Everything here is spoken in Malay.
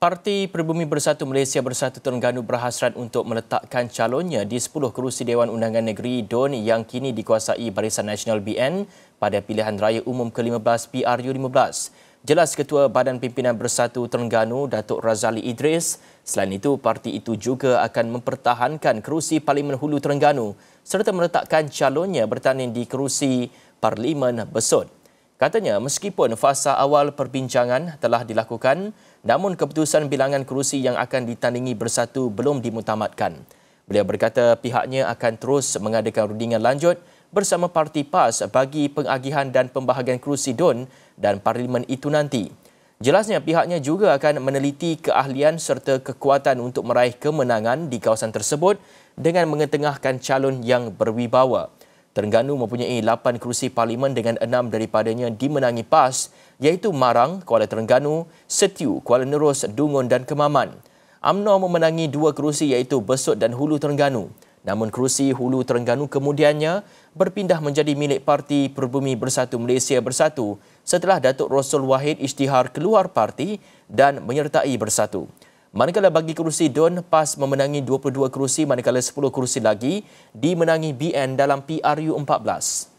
Parti Perbumi Bersatu Malaysia Bersatu Terengganu berhasrat untuk meletakkan calonnya di 10 kerusi Dewan Undangan Negeri DUN yang kini dikuasai Barisan Nasional BN pada pilihan raya umum ke-15 PRU15. Jelas Ketua Badan Pimpinan Bersatu Terengganu, Datuk Razali Idris. Selain itu, parti itu juga akan mempertahankan kerusi Parlimen Hulu Terengganu serta meletakkan calonnya bertanding di kerusi Parlimen Besut. Katanya, meskipun fasa awal perbincangan telah dilakukan, namun keputusan bilangan kerusi yang akan ditandingi bersatu belum dimutamatkan. Beliau berkata pihaknya akan terus mengadakan rundingan lanjut bersama parti PAS bagi pengagihan dan pembahagian kerusi DUN dan parlimen itu nanti. Jelasnya pihaknya juga akan meneliti keahlian serta kekuatan untuk meraih kemenangan di kawasan tersebut dengan mengetengahkan calon yang berwibawa. Terengganu mempunyai 8 kerusi parlimen dengan 6 daripadanya dimenangi PAS iaitu Marang, Kuala Terengganu, Setiu, Kuala Nerus, Dungun dan Kemaman. UMNO memenangi dua kerusi iaitu Besut dan Hulu Terengganu. Namun kerusi Hulu Terengganu kemudiannya berpindah menjadi milik Parti Perbumi Bersatu Malaysia Bersatu setelah Datuk Rosul Wahid isytihar keluar parti dan menyertai Bersatu. Manakala bagi kerusi DUN, PAS memenangi 22 kerusi manakala 10 kerusi lagi dimenangi BN dalam PRU 14.